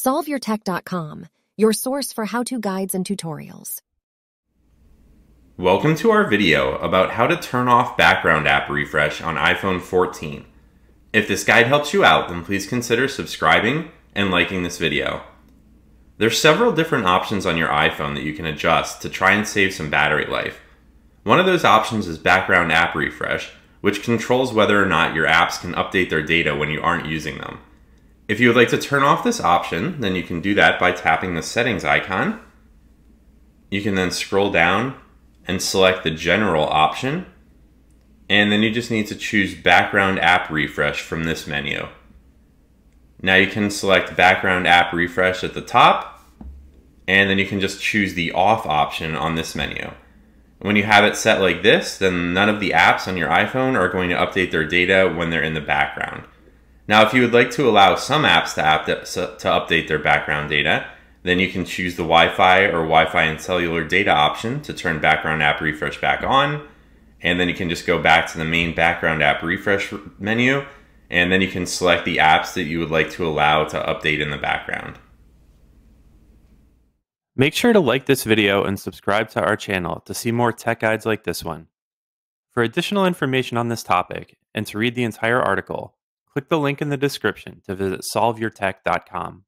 SolveYourTech.com, your source for how-to guides and tutorials. Welcome to our video about how to turn off background app refresh on iPhone 14. If this guide helps you out, then please consider subscribing and liking this video. There's several different options on your iPhone that you can adjust to try and save some battery life. One of those options is background app refresh, which controls whether or not your apps can update their data when you aren't using them. If you would like to turn off this option, then you can do that by tapping the settings icon. You can then scroll down and select the general option. And then you just need to choose background app refresh from this menu. Now you can select background app refresh at the top, and then you can just choose the off option on this menu. When you have it set like this, then none of the apps on your iPhone are going to update their data when they're in the background. Now, if you would like to allow some apps to, to update their background data, then you can choose the Wi-Fi or Wi-Fi and cellular data option to turn background app refresh back on. And then you can just go back to the main background app refresh menu. And then you can select the apps that you would like to allow to update in the background. Make sure to like this video and subscribe to our channel to see more tech guides like this one. For additional information on this topic and to read the entire article, Click the link in the description to visit solveyourtech.com.